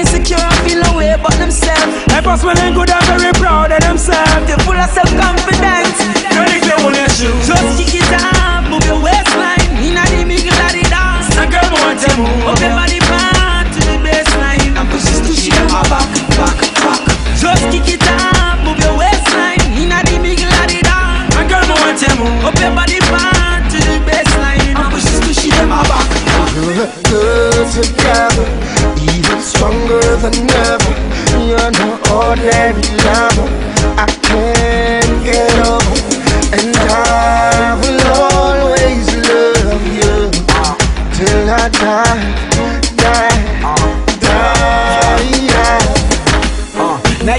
insecure and feel no way about themselves Help us smelling good and very proud of themselves. They full of self-confidence. Girl, if you want your shoes. Just kick it up, move your waistline. Inna the middle of the dance. And girl, want you move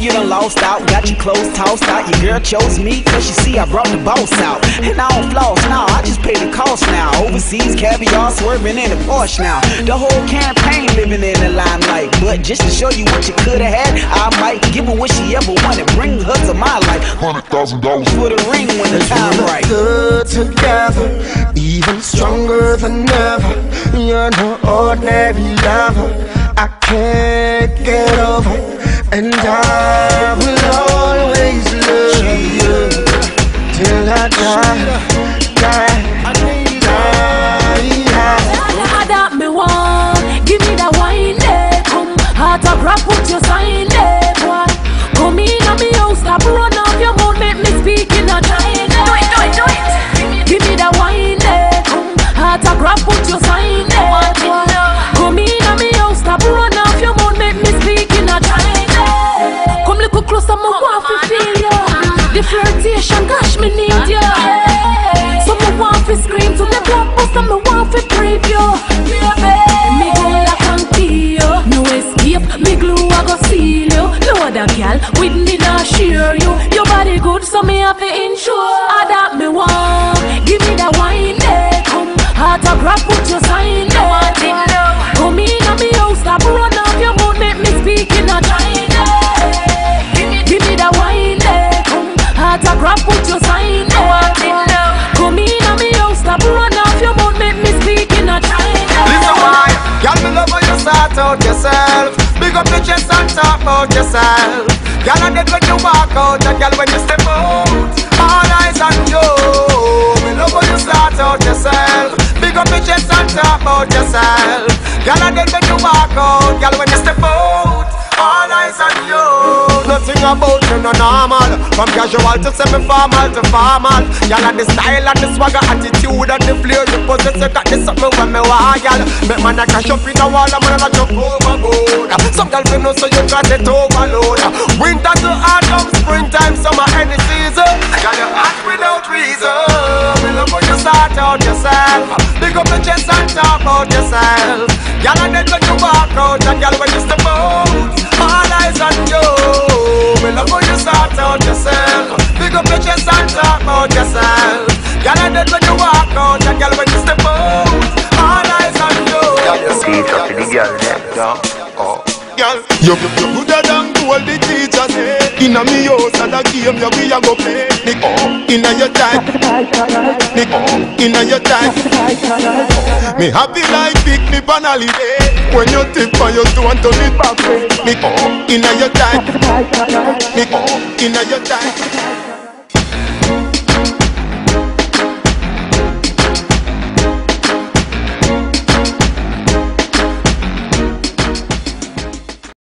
you done lost out, got your clothes tossed out. Your girl chose me cause she see I brought the boss out. And I don't floss now, I just pay the cost now. Overseas caviar swerving in a Porsche now. The whole campaign living in the limelight. But just to show you what you could have had, I might give her what she ever wanted. Bring her to my life. hundred thousand dollars. For the ring when the time right. good together, even stronger than ever. You're no ordinary lover. I can't get over, and I flirtation, gosh, me need you. So me want to scream to the blockbuster, me want to preview. Me go like and you, no escape. Me glue I go seal you. No other girl with me not share you. Your body good, so me have to ensure Ah, that me want. Give me that wine out yourself. Big up your chest and talk about yourself. Girl, I did when you walk out, and girl, when you step out, all eyes on you. Me love how you start out yourself. Big up your chest and talk about yourself. Girl, I did when you walk out, girl, when you step out, all eyes on you. Nothing about you no normal. From casual to semi-formal to formal. Y'all and the style and the swagger, attitude and the flair you possess. You got this something when me want, y'all. Make man a crash up in a wall and man a jump overboard. Some girls you know so you got it overload. Winter to autumn, springtime, summer, any season. Girl you hot without reason. Me love how you start out yourself. Big up your chest and talk about yourself. Y'all and then when you walk out, and y'all out, and y'all when you step out, all eyes on you. See it up to the girl them, yeah. Oh. girl. You, you, you gooder than gold, the teacher say. Inna me house and a game, you we a go play. Me oh, inna your time. Me oh, inna your time. Me happy like picnic on holiday. When you tip on your stone, turn it back way. Me oh, inna your time. Me oh, inna your time.